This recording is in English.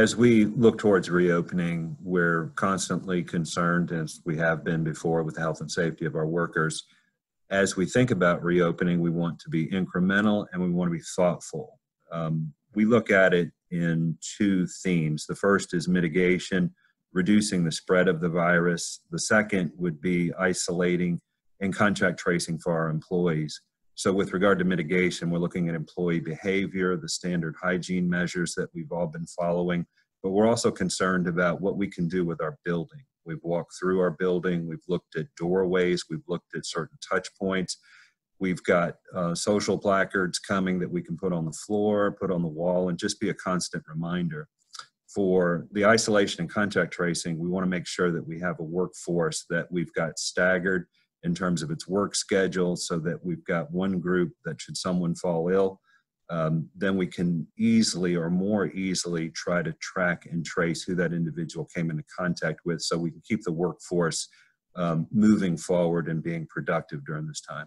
As we look towards reopening, we're constantly concerned, as we have been before, with the health and safety of our workers. As we think about reopening, we want to be incremental and we want to be thoughtful. Um, we look at it in two themes. The first is mitigation, reducing the spread of the virus. The second would be isolating and contact tracing for our employees. So, with regard to mitigation, we're looking at employee behavior, the standard hygiene measures that we've all been following, but we're also concerned about what we can do with our building. We've walked through our building, we've looked at doorways, we've looked at certain touch points. We've got uh, social placards coming that we can put on the floor, put on the wall, and just be a constant reminder. For the isolation and contact tracing, we want to make sure that we have a workforce that we've got staggered in terms of its work schedule so that we've got one group that should someone fall ill, um, then we can easily or more easily try to track and trace who that individual came into contact with so we can keep the workforce um, moving forward and being productive during this time.